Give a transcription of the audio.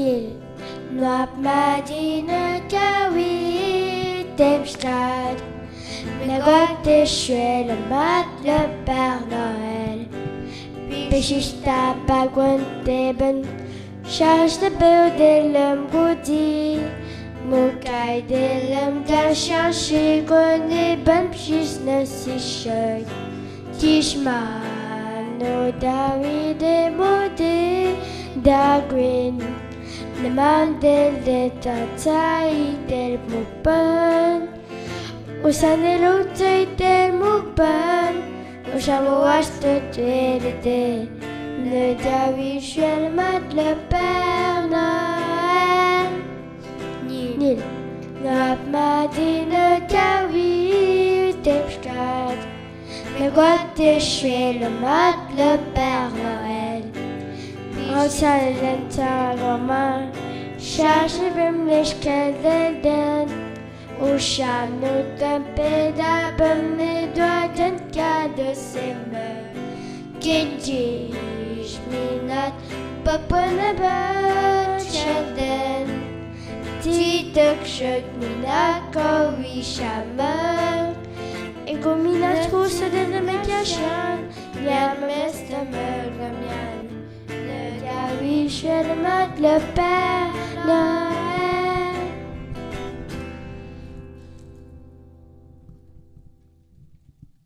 Nil, Nap Madine Kawi Demstad. Des chouets, le mat, le Père Noël. Péchista bagwan deben, charge de beau de l'homme goudi. Mokai de l'homme da chercher gonne ben pchis ne si. Tishma no David de mode da green. Le mandel de tatai del mupan. Usanelo del mupan. Ushamo de tuerete. Le David le mat le Père Noël. Nil. Nap madine. Le gote chouet le mat le Père Noël. Outside the roman, cherche bim l'ishkel de den. Au cham nous tempé d'abem mes doigts d'un cas de ses mains. Gidji, minat, papa ne bat chaden. Titok Черме для пеля.